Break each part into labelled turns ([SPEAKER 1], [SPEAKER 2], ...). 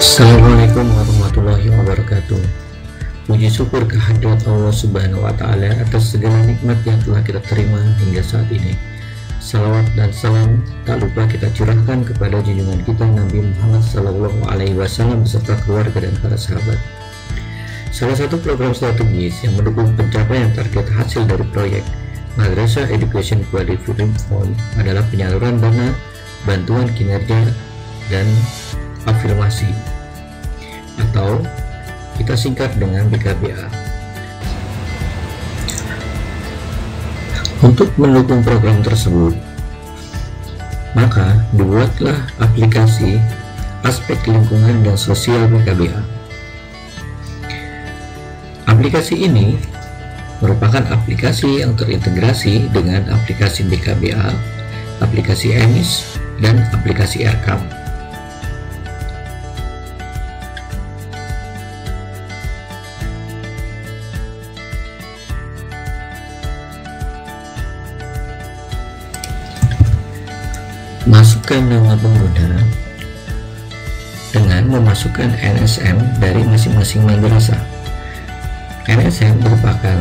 [SPEAKER 1] Assalamualaikum warahmatullahi wabarakatuh. Puji syukur kehadirat Allah subhanahu wa ta'ala atas segala nikmat yang telah kita terima hingga saat ini. Salawat dan salam tak lupa kita curahkan kepada junjungan kita Nabi Muhammad Sallallahu Alaihi Wasallam beserta keluarga dan para sahabat. Salah satu program strategis yang mendukung pencapaian target hasil dari proyek Madrasah Education Quality Reform adalah penyaluran dana bantuan kinerja dan afirmasi atau kita singkat dengan BKBA. Untuk mendukung program tersebut, maka dibuatlah aplikasi aspek lingkungan dan sosial BKBA. Aplikasi ini merupakan aplikasi yang terintegrasi dengan aplikasi BKBA, aplikasi EMIS, dan aplikasi RKAM. Masukkan nama pengguna dengan memasukkan NSM dari masing-masing madrasah. NSM merupakan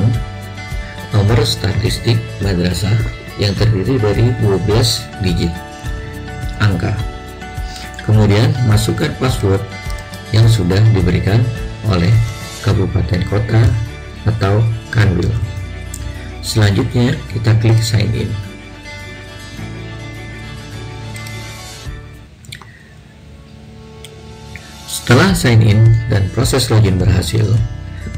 [SPEAKER 1] nomor statistik madrasah yang terdiri dari 12 digit angka. Kemudian masukkan password yang sudah diberikan oleh kabupaten kota atau kanwil. Selanjutnya kita klik sign in. Setelah sign in dan proses login berhasil,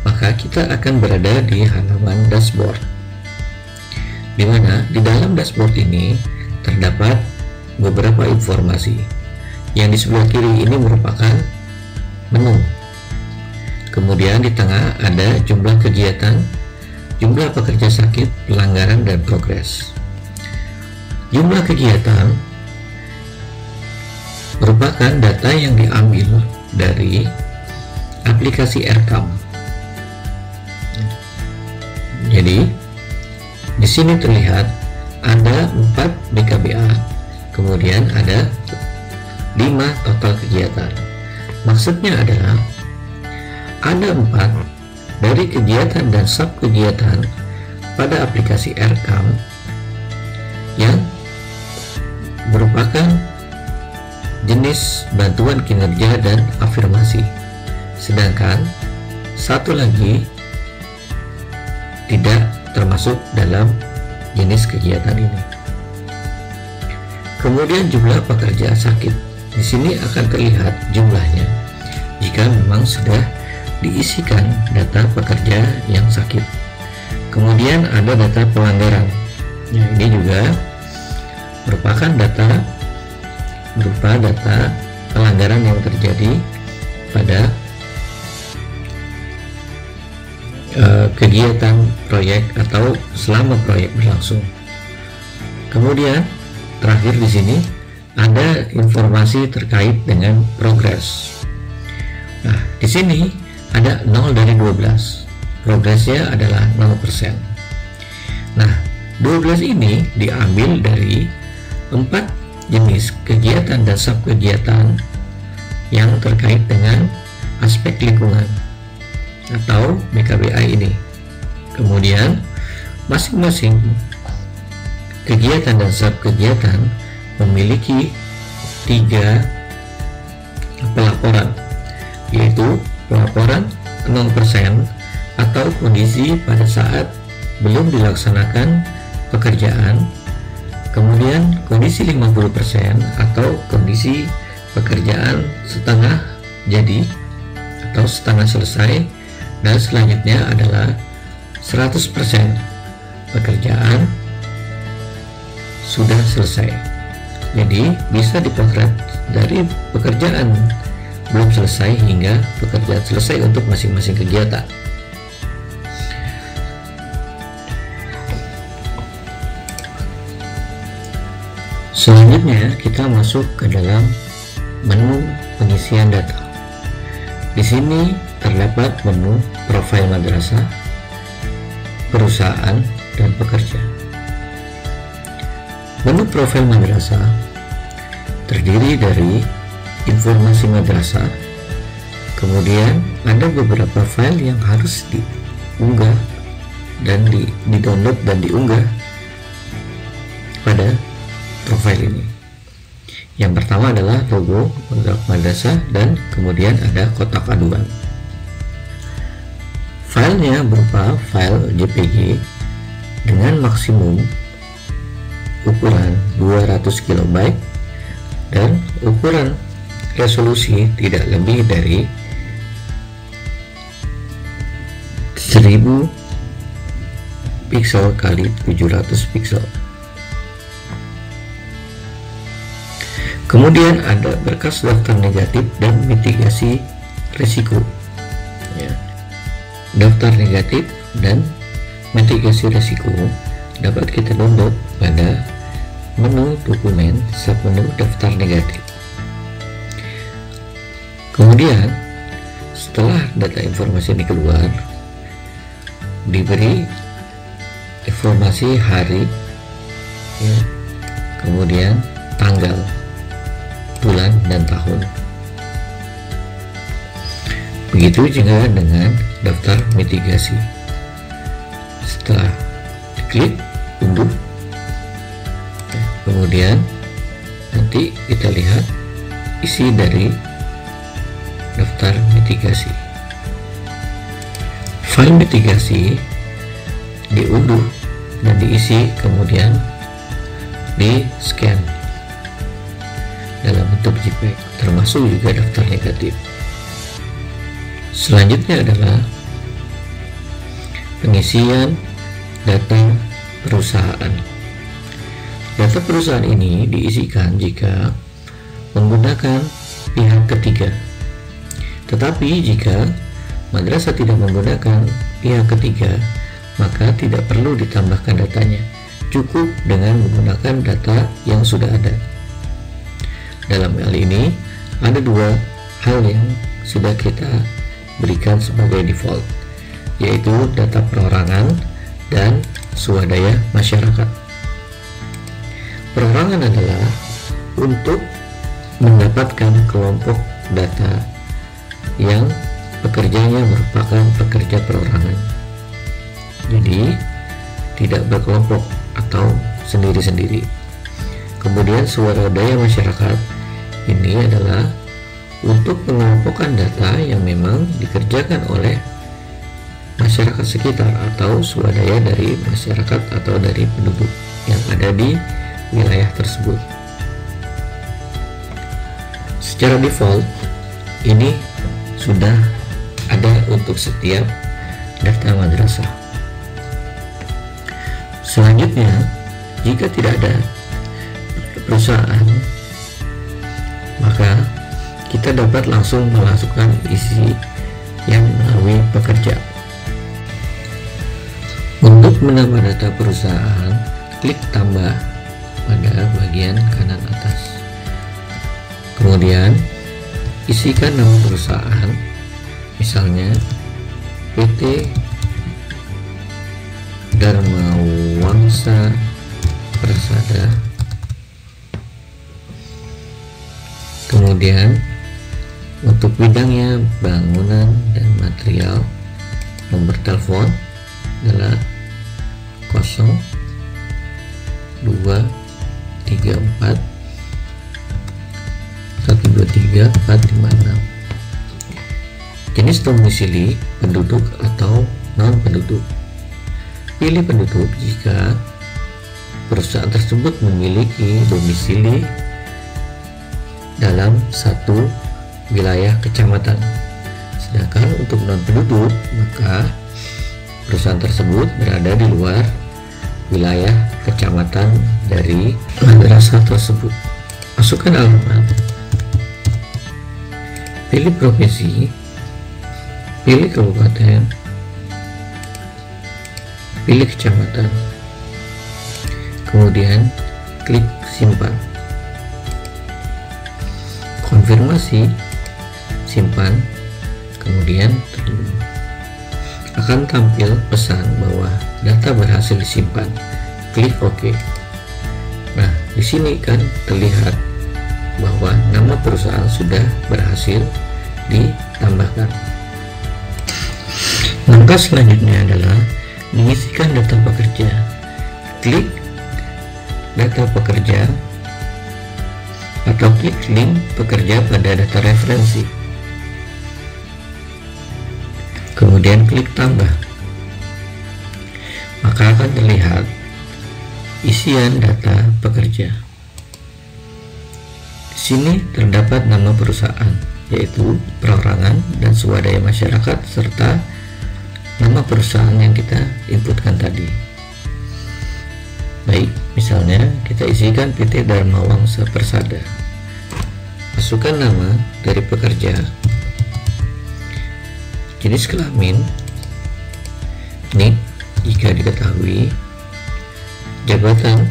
[SPEAKER 1] maka kita akan berada di halaman dashboard. Di mana di dalam dashboard ini terdapat beberapa informasi. Yang di sebelah kiri ini merupakan menu. Kemudian di tengah ada jumlah kegiatan, jumlah pekerja sakit, pelanggaran, dan progres. Jumlah kegiatan merupakan data yang diambil dari aplikasi Aircam. Jadi di sini terlihat ada 4 BKBA, kemudian ada 5 total kegiatan. Maksudnya adalah ada 4 dari kegiatan dan sub kegiatan pada aplikasi Aircam yang merupakan jenis bantuan kinerja dan afirmasi. Sedangkan satu lagi tidak termasuk dalam jenis kegiatan ini. Kemudian jumlah pekerja sakit. Di sini akan terlihat jumlahnya jika memang sudah diisikan data pekerja yang sakit. Kemudian ada data pelanggaran. Nah, ini juga merupakan data berupa data pelanggaran yang terjadi pada uh, kegiatan proyek atau selama proyek berlangsung. Kemudian terakhir di sini ada informasi terkait dengan progres. Nah, di sini ada 0 dari 12. Progresnya adalah 0%. Nah, 12 ini diambil dari 4 jenis kegiatan dan sub kegiatan yang terkait dengan aspek lingkungan atau BKBA ini. Kemudian masing-masing kegiatan dan sub kegiatan memiliki tiga pelaporan yaitu pelaporan 0% atau kondisi pada saat belum dilaksanakan pekerjaan kemudian kondisi 50% atau kondisi pekerjaan setengah jadi atau setengah selesai. Dan selanjutnya adalah 100% pekerjaan sudah selesai. Jadi bisa dipotret dari pekerjaan belum selesai hingga pekerjaan selesai untuk masing-masing kegiatan Selanjutnya kita masuk ke dalam menu pengisian data. Di sini terdapat menu profil madrasah, perusahaan, dan pekerja. Menu profil madrasah terdiri dari informasi madrasah, kemudian ada beberapa file yang harus diunggah dan di, di download dan diunggah pada profil ini. Yang pertama adalah logo madrasah dan kemudian ada kotak aduan. Filenya berupa file JPG dengan maksimum ukuran 200 KB dan ukuran resolusi tidak lebih dari 1000 pixel kali 700 pixel kemudian ada berkas daftar negatif dan mitigasi risiko. Ya. daftar negatif dan mitigasi risiko dapat kita download pada menu dokumen submenu daftar negatif. Kemudian setelah data informasi ini keluar diberi informasi hari ya, kemudian tanggal bulan dan tahun. Begitu juga dengan daftar mitigasi. Setelah diklik unduh. Kemudian nanti kita lihat isi dari daftar mitigasi. File mitigasi diunduh dan diisi kemudian di scan termasuk juga daftar negatif selanjutnya adalah pengisian data perusahaan data perusahaan ini diisikan jika menggunakan pihak ketiga tetapi jika madrasah tidak menggunakan pihak ketiga, maka tidak perlu ditambahkan datanya. Cukup dengan menggunakan data yang sudah ada. Dalam hal ini, ada dua hal yang sudah kita berikan sebagai default, yaitu data perorangan dan swadaya masyarakat. Perorangan adalah untuk mendapatkan kelompok data yang pekerjanya merupakan pekerja perorangan. Jadi, tidak berkelompok atau sendiri-sendiri. Kemudian suara daya masyarakat ini adalah untuk pengelompokan data yang memang dikerjakan oleh masyarakat sekitar atau swadaya dari masyarakat atau dari penduduk yang ada di wilayah tersebut. Secara default, ini sudah ada untuk setiap daftar madrasah. Selanjutnya, jika tidak ada perusahaan, maka kita dapat langsung memasukkan isi yang melalui pekerja. Untuk menambah data perusahaan, klik tambah pada bagian kanan atas. Kemudian, isikan nama perusahaan misalnya PT Dharma Wangsa Persada kemudian untuk bidangnya bangunan dan material nomor telepon adalah 0 2 3 4 1 2 3 4 5 6 Jenis domisili penduduk atau non-penduduk. Pilih penduduk jika perusahaan tersebut memiliki domisili dalam satu wilayah kecamatan. Sedangkan untuk non-penduduk, maka perusahaan tersebut berada di luar wilayah kecamatan dari madrasah tersebut. Masukkan alamat. Pilih provinsi pilih kabupaten pilih kecamatan kemudian klik simpan konfirmasi simpan kemudian akan tampil pesan bahwa data berhasil disimpan. Klik OK. Nah di sini kan terlihat bahwa nama perusahaan sudah berhasil ditambahkan. Langkah selanjutnya adalah mengisikan data pekerja. Klik data pekerja atau klik link pekerja pada data referensi. Kemudian klik tambah. Maka akan terlihat isian data pekerja. Di sini terdapat nama perusahaan yaitu perorangan dan swadaya masyarakat serta nama perusahaan yang kita inputkan tadi baik misalnya kita isikan PT Dharma Wangsa Persada. Masukkan nama dari pekerja. Jenis kelamin. Nik jika diketahui jabatan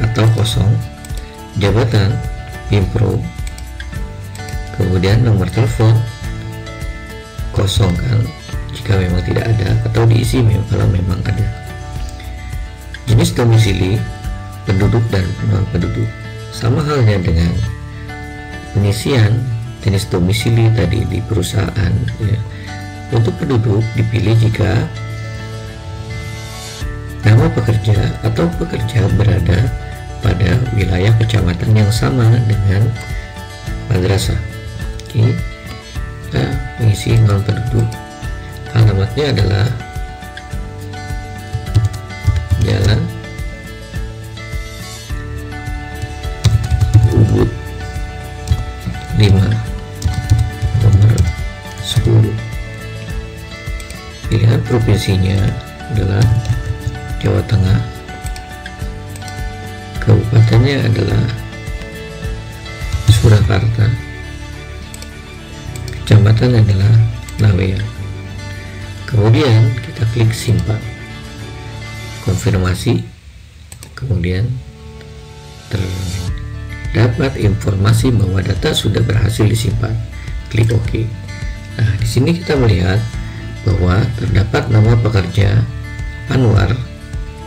[SPEAKER 1] atau kosong jabatan pimpro kemudian nomor telepon kosong kan jika memang tidak ada atau diisi kalau memang ada jenis domisili penduduk dan non penduduk. Sama halnya dengan pengisian jenis domisili tadi di perusahaan ya. untuk penduduk dipilih jika nama pekerja atau pekerja berada pada wilayah kecamatan yang sama dengan madrasah. Oke kita mengisi non penduduk. Alamatnya adalah jalan Ubud 5 nomor 10 pilihan provinsinya adalah Jawa Tengah. Kabupatennya adalah Surakarta. Kecamatan adalah Lawean kemudian kita klik simpan konfirmasi. Kemudian terdapat informasi bahwa data sudah berhasil disimpan. Klik OK. Nah di sini kita melihat bahwa terdapat nama pekerja Anwar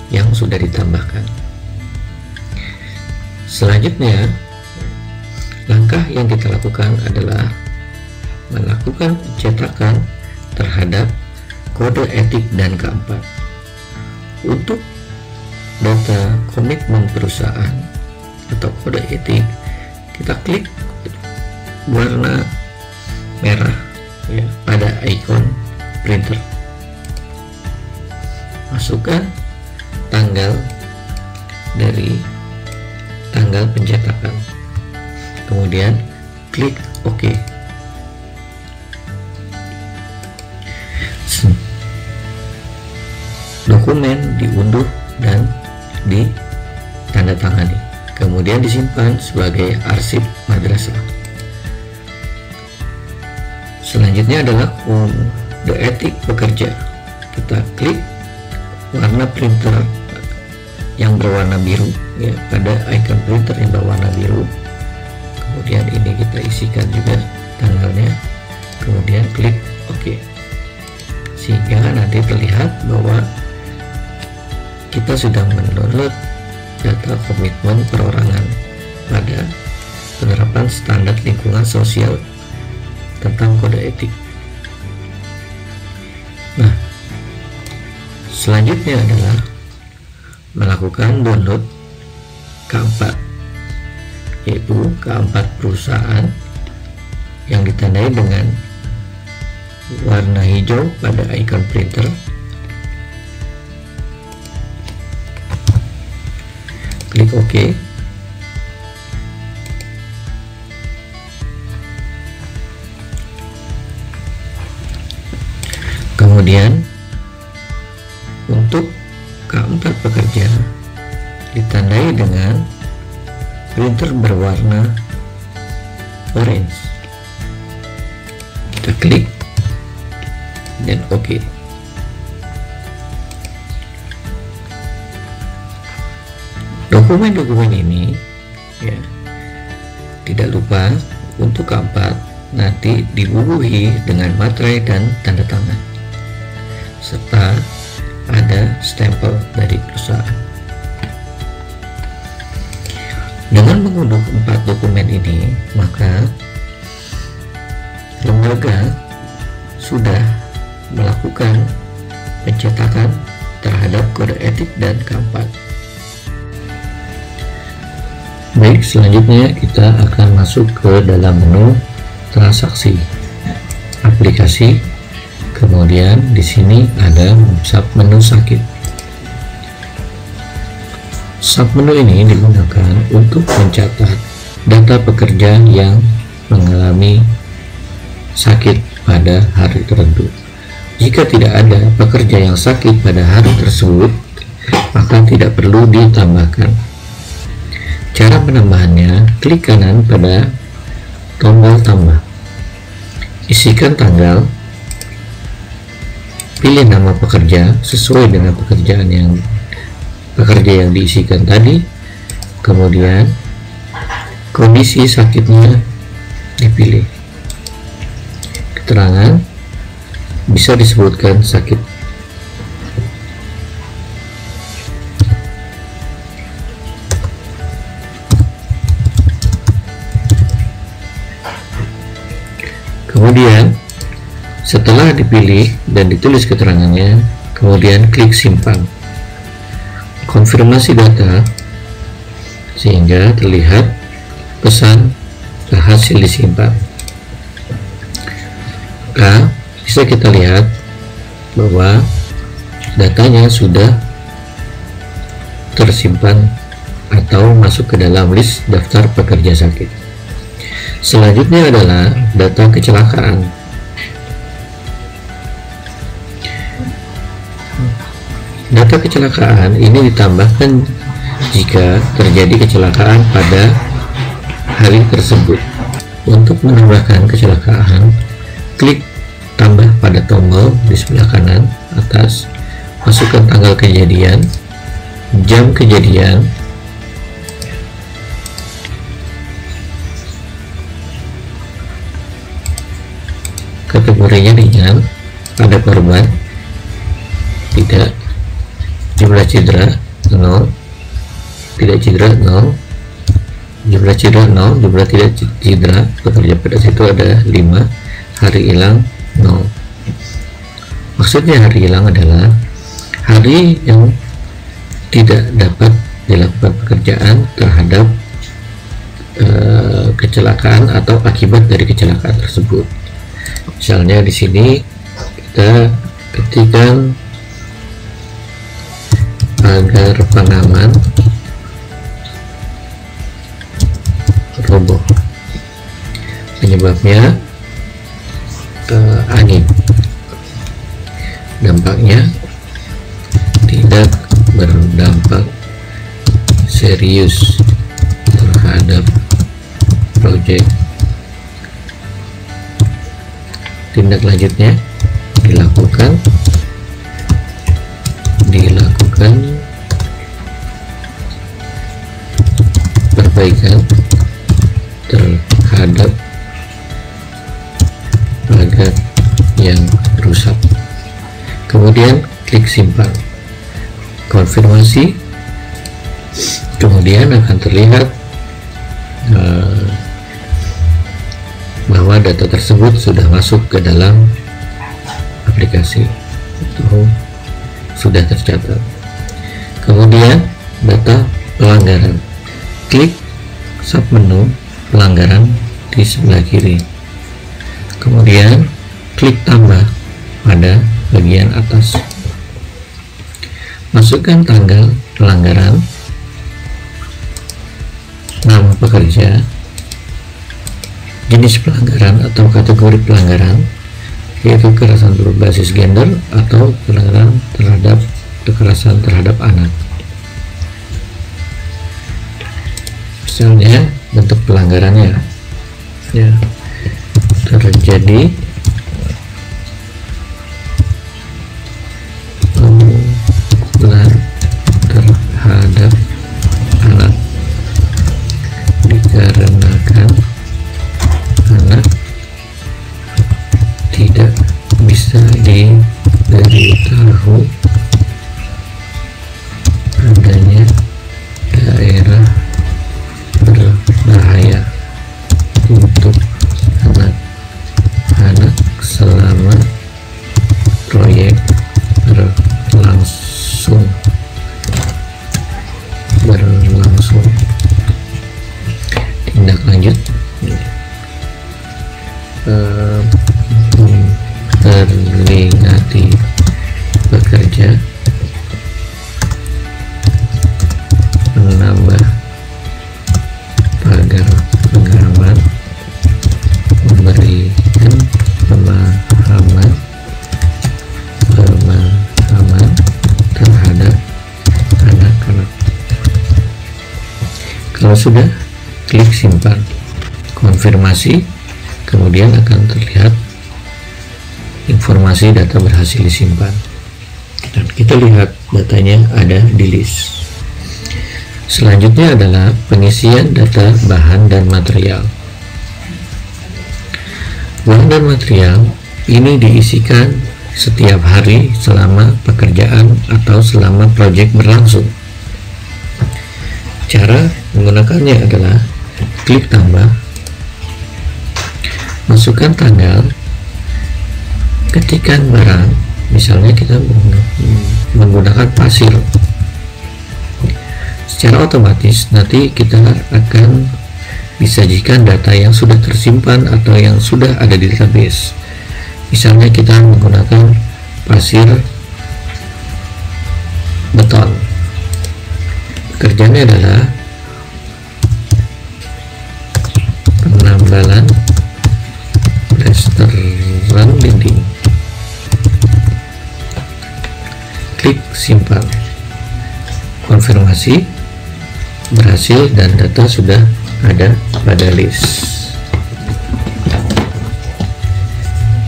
[SPEAKER 1] yang sudah ditambahkan. Selanjutnya langkah yang kita lakukan adalah melakukan pencetakan terhadap kode etik dan keempat. Untuk data komitmen perusahaan atau kode etik, kita klik warna merah ya, pada ikon printer. Masukkan tanggal dari tanggal pencetakan. Kemudian klik OK. Dokumen diunduh dan ditandatangani kemudian disimpan sebagai arsip madrasah. Selanjutnya adalah the etik pekerja kita klik warna printer yang berwarna biru ya pada icon printer yang berwarna biru. Kemudian ini kita isikan juga tanggalnya. Kemudian klik OK. Sehingga nanti terlihat bahwa kita sudah mendownload data komitmen perorangan pada penerapan standar lingkungan sosial tentang kode etik. Nah, selanjutnya adalah melakukan download keempat, yaitu keempat perusahaan yang ditandai dengan warna hijau pada icon printer klik OK kemudian untuk keempat pekerja ditandai dengan printer berwarna orange kita klik dan oke OK. Dokumen-dokumen ini ya. tidak lupa untuk keempat nanti dibubuhi dengan materai dan tanda tangan. Serta ada stempel dari perusahaan. Dengan mengunduh empat dokumen ini maka lembaga sudah melakukan pencetakan terhadap kode etik dan kampat. Baik, selanjutnya kita akan masuk ke dalam menu transaksi aplikasi. Kemudian di sini ada sub menu sakit. Sub menu ini digunakan untuk mencatat data pekerja yang mengalami sakit pada hari tertentu. Jika tidak ada pekerja yang sakit pada hari tersebut, maka tidak perlu ditambahkan. Cara penambahannya, klik kanan pada tombol tambah. Isikan tanggal, pilih nama pekerja sesuai dengan pekerjaan yang pekerja yang diisikan tadi, kemudian kondisi sakitnya dipilih. Keterangan bisa disebutkan sakit kemudian setelah dipilih dan ditulis keterangannya kemudian klik simpan konfirmasi data sehingga terlihat pesan berhasil disimpan maka bisa kita lihat bahwa datanya sudah tersimpan atau masuk ke dalam list daftar pekerja sakit. Selanjutnya adalah data kecelakaan. Data kecelakaan ini ditambahkan jika terjadi kecelakaan pada hari tersebut. Untuk menambahkan kecelakaan, klik tambah pada tombol di sebelah kanan atas masukkan tanggal kejadian jam kejadian kategorinya ringan ada korban. Tidak. Jumlah cedera 0 tidak cedera 0 jumlah cedera 0 jumlah tidak cedera pekerja pada situ ada 5 hari hilang nol. Maksudnya hari hilang adalah hari yang tidak dapat dilakukan pekerjaan terhadap uh, kecelakaan atau akibat dari kecelakaan tersebut misalnya di sini kita ketikkan agar pengaman roboh. Penyebabnya uh, angin. Dampaknya tidak berdampak serius terhadap proyek tindak lanjutnya dilakukan dilakukan perbaikan terhadap bagan yang rusak. Kemudian klik simpan konfirmasi. Kemudian akan terlihat uh, bahwa data tersebut sudah masuk ke dalam aplikasi itu sudah tercatat. Kemudian data pelanggaran. Klik submenu pelanggaran di sebelah kiri. Kemudian klik tambah pada bagian atas. Masukkan tanggal pelanggaran. Nama pekerja jenis pelanggaran atau kategori pelanggaran yaitu kekerasan berbasis gender atau pelanggaran terhadap kekerasan terhadap anak. Misalnya bentuk pelanggarannya. Ya. Terjadi перед рукой. Sudah klik simpan konfirmasi kemudian akan terlihat informasi data berhasil disimpan. Dan kita lihat datanya ada di list. Selanjutnya adalah pengisian data bahan dan material. Bahan dan material ini diisikan setiap hari selama pekerjaan atau selama proyek berlangsung cara menggunakannya adalah klik tambah. Masukkan tanggal. Ketikan barang. Misalnya kita menggunakan pasir. Secara otomatis nanti kita akan disajikan data yang sudah tersimpan atau yang sudah ada di database. Misalnya kita menggunakan pasir beton kerjanya adalah penambalan plesteran dinding. Klik simpan. Konfirmasi berhasil dan data sudah ada pada list.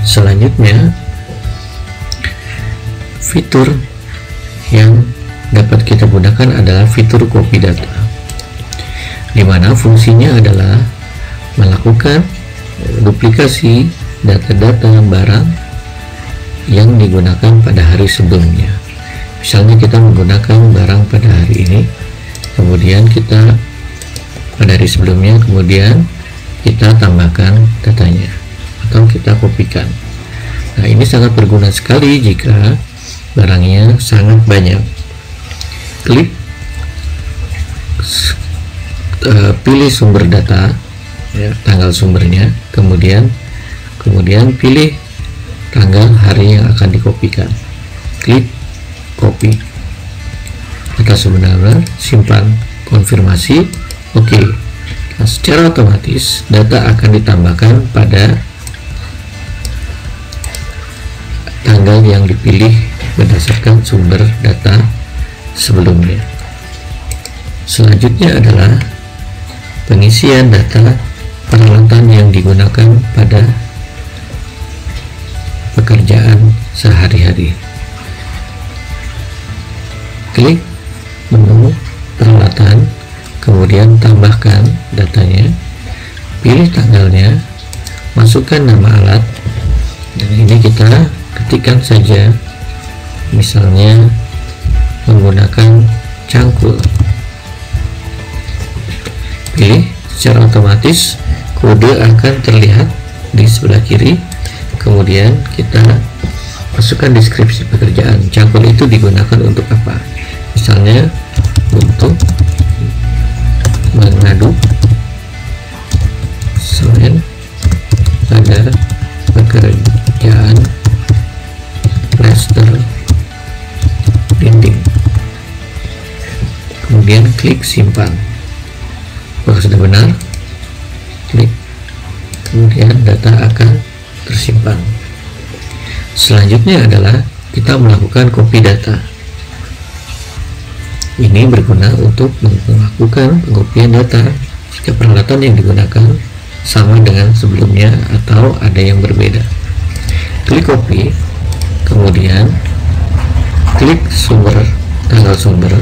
[SPEAKER 1] Selanjutnya fitur yang dapat kita gunakan adalah fitur copy data di mana fungsinya adalah melakukan duplikasi data-data barang yang digunakan pada hari sebelumnya. Misalnya kita menggunakan barang pada hari ini kemudian kita pada hari sebelumnya kemudian kita tambahkan datanya atau kita kopikan. Nah ini sangat berguna sekali jika barangnya sangat banyak klik uh, pilih sumber data ya, tanggal sumbernya kemudian kemudian pilih tanggal hari yang akan dikopikan. Klik copy. Data sebenarnya simpan konfirmasi oke. Okay. nah, secara otomatis data akan ditambahkan pada tanggal yang dipilih berdasarkan sumber data sebelumnya. Selanjutnya adalah pengisian data peralatan yang digunakan pada pekerjaan sehari-hari. Klik menu peralatan, kemudian tambahkan datanya, pilih tanggalnya, masukkan nama alat, dan ini kita ketikkan saja misalnya menggunakan cangkul. Pilih secara otomatis kode akan terlihat di sebelah kiri. Kemudian kita masukkan deskripsi pekerjaan. Cangkul itu digunakan untuk apa? Misalnya untuk mengadu selain pada pekerjaan plester dinding kemudian klik simpan. Apakah sudah benar? Klik. Kemudian data akan tersimpan. Selanjutnya adalah kita melakukan copy data. Ini berguna untuk melakukan pengkopian data. Jika peralatan yang digunakan sama dengan sebelumnya atau ada yang berbeda. Klik copy. Kemudian klik sumber tanggal sumber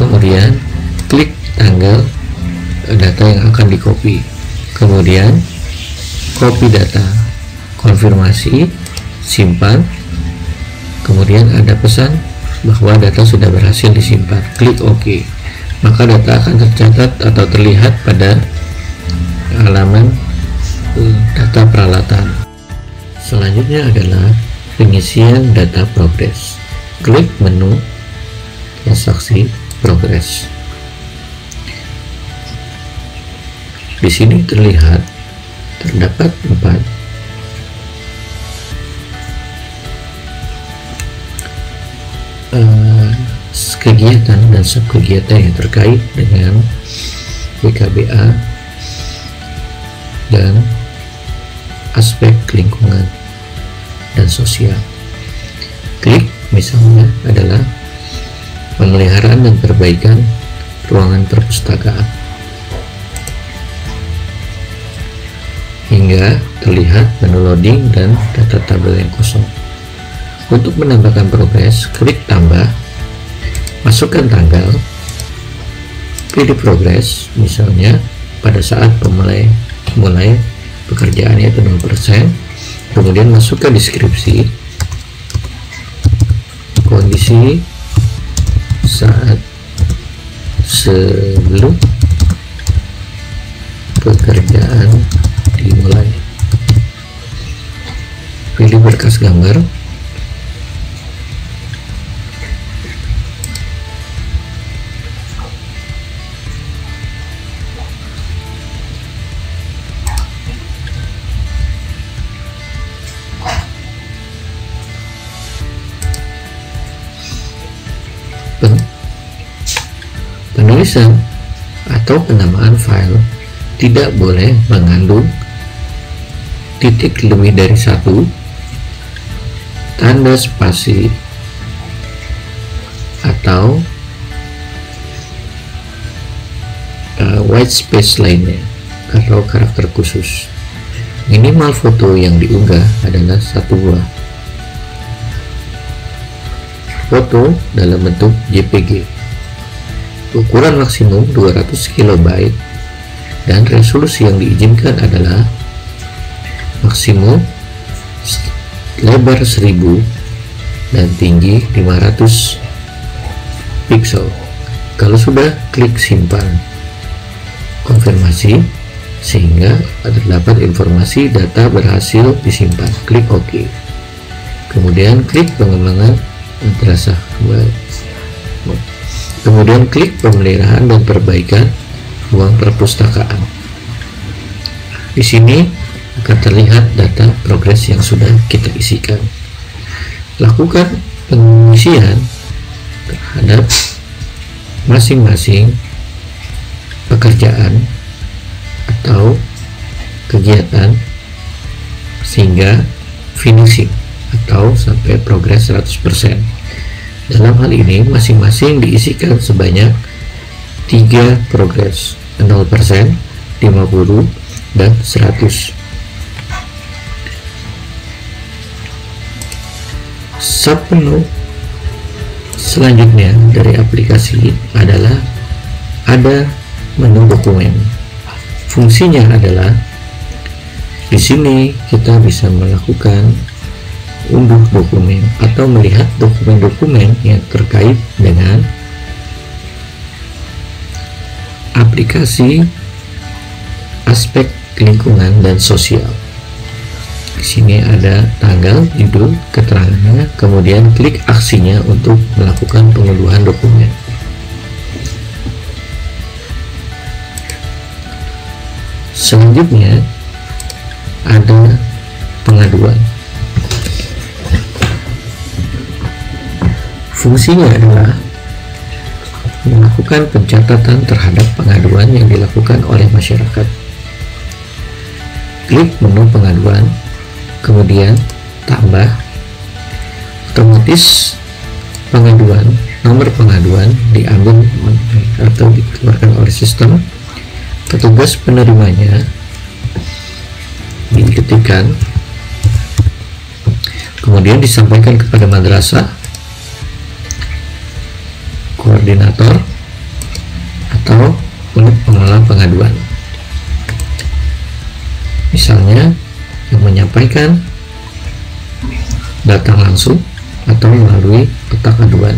[SPEAKER 1] kemudian klik tanggal data yang akan di copy kemudian copy data konfirmasi simpan. Kemudian ada pesan bahwa data sudah berhasil disimpan. Klik OK. Maka data akan tercatat atau terlihat pada halaman eh, data peralatan. Selanjutnya adalah pengisian data progress klik menu transaksi progres. Di sini terlihat terdapat empat uh, kegiatan dan subkegiatan yang terkait dengan BKBA dan aspek lingkungan dan sosial. Klik misalnya adalah pemeliharaan dan perbaikan ruangan perpustakaan. Hingga terlihat menu loading dan data tabel yang kosong. Untuk menambahkan progres klik tambah. Masukkan tanggal. Pilih progres misalnya pada saat pemulai mulai pekerjaannya 0% kemudian masukkan deskripsi. Kondisi saat sebelum pekerjaan dimulai. Pilih berkas gambar penulisan atau penamaan file tidak boleh mengandung titik lebih dari satu tanda spasi atau uh, white space lainnya. Atau karakter khusus. Minimal foto yang diunggah adalah satu buah. Foto dalam bentuk JPG ukuran maksimum 200 KB dan resolusi yang diizinkan adalah maksimum lebar 1000 dan tinggi 500 pixel kalau sudah klik simpan. Konfirmasi sehingga terdapat informasi data berhasil disimpan. Klik OK. Kemudian klik pengembangan terasa kembali kemudian klik pemeliharaan dan perbaikan uang perpustakaan. Di sini akan terlihat data progres yang sudah kita isikan. Lakukan pengisian terhadap masing-masing pekerjaan atau kegiatan sehingga finishing atau sampai progres 100%. Dalam hal ini masing-masing diisikan sebanyak 3 progres 0%, 50, dan 100. Submenu selanjutnya dari aplikasi adalah ada menu dokumen. Fungsinya adalah di sini kita bisa melakukan unduh dokumen atau melihat dokumen-dokumen yang terkait dengan aplikasi aspek lingkungan dan sosial. Di sini ada tanggal, judul, keterangannya, kemudian klik aksinya untuk melakukan pengunduhan dokumen. Selanjutnya ada pengaduan. Fungsinya adalah melakukan pencatatan terhadap pengaduan yang dilakukan oleh masyarakat. Klik menu pengaduan, kemudian tambah, otomatis pengaduan, nomor pengaduan diambil atau dikeluarkan oleh sistem, petugas penerimanya diketikkan, kemudian disampaikan kepada madrasah koordinator atau unit pengelola pengaduan. Misalnya yang menyampaikan datang langsung atau melalui kotak aduan.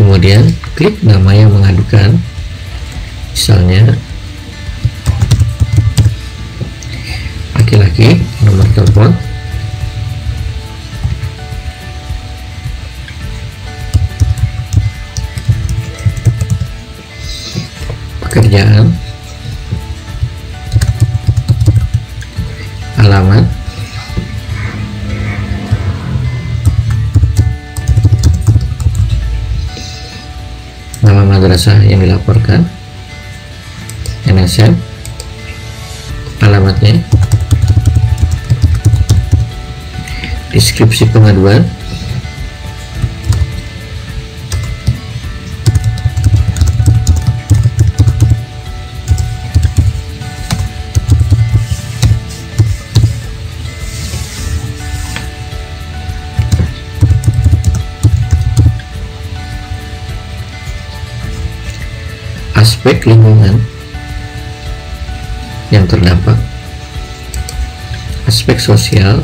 [SPEAKER 1] Kemudian klik nama yang mengadukan, misalnya laki-laki nomor telepon pekerjaan alamat. Nama madrasah yang dilaporkan. NSM alamatnya. Deskripsi pengaduan aspek lingkungan yang terdampak. Aspek sosial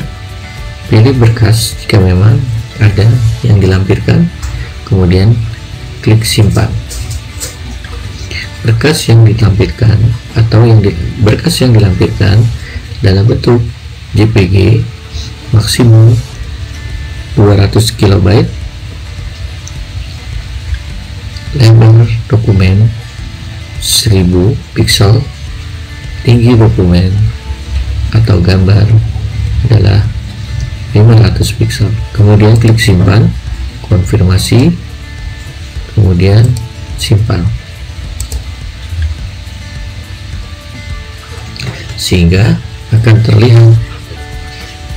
[SPEAKER 1] pilih berkas jika memang ada yang dilampirkan. Kemudian klik simpan. Berkas yang ditampilkan atau yang di, berkas yang dilampirkan dalam bentuk JPG maksimum 200 KB lebar dokumen 1000 pixel tinggi dokumen atau gambar adalah 500 pixel kemudian klik simpan konfirmasi kemudian simpan. Sehingga akan terlihat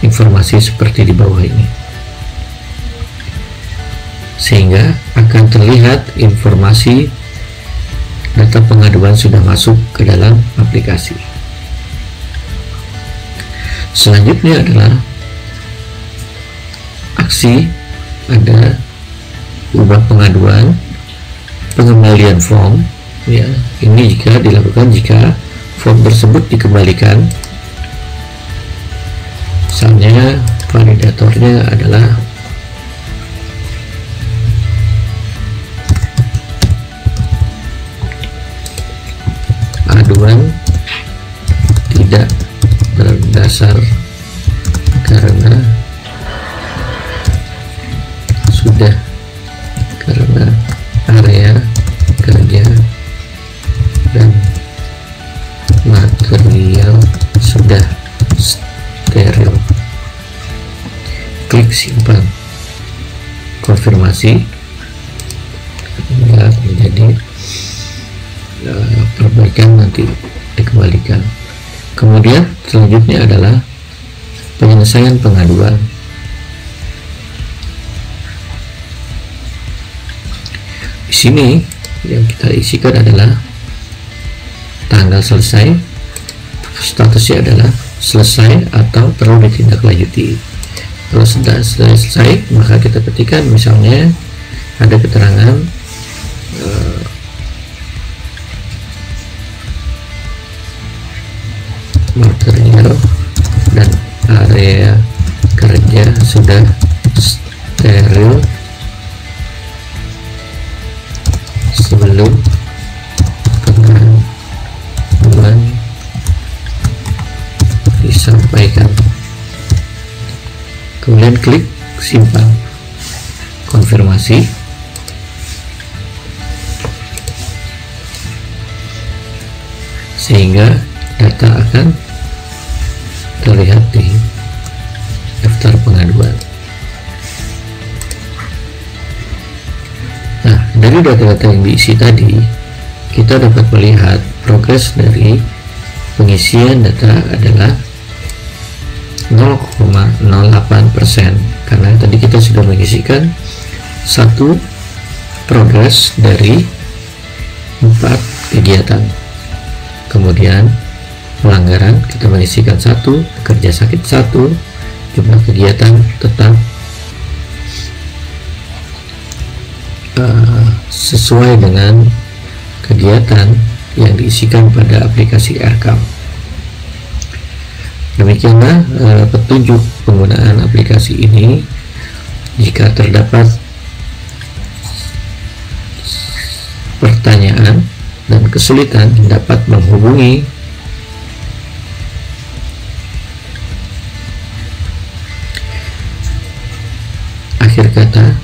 [SPEAKER 1] informasi seperti di bawah ini. Sehingga akan terlihat informasi data pengaduan sudah masuk ke dalam aplikasi. Selanjutnya adalah aksi ada ubah pengaduan pengembalian form ya ini jika dilakukan jika form tersebut dikembalikan misalnya validatornya adalah tidak berdasar karena sudah karena area kerja dan material sudah steril. Klik simpan. Konfirmasi. Menjadi perbaikan nanti dikembalikan. Kemudian selanjutnya adalah penyelesaian pengaduan. Di sini yang kita isikan adalah tanggal selesai statusnya adalah selesai atau perlu ditindaklanjuti. Kalau sudah selesai maka kita ketikkan misalnya ada keterangan material dan area kerja sudah steril. Sebelum pengaduan disampaikan. Kemudian klik simpan konfirmasi. Sehingga data akan terlihat di daftar pengaduan. Nah dari data-data yang diisi tadi kita dapat melihat progres dari pengisian data adalah 0,08% karena tadi kita sudah mengisikan satu progres dari empat kegiatan. Kemudian pelanggaran kita mengisikan satu kerja sakit satu jumlah kegiatan tetap uh, sesuai dengan kegiatan yang diisikan pada aplikasi Aircam demikianlah uh, petunjuk penggunaan aplikasi ini. Jika terdapat pertanyaan dan kesulitan dapat menghubungi akhir kata.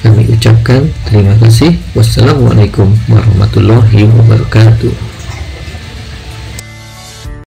[SPEAKER 1] Kami ucapkan terima kasih. Wassalamualaikum warahmatullahi wabarakatuh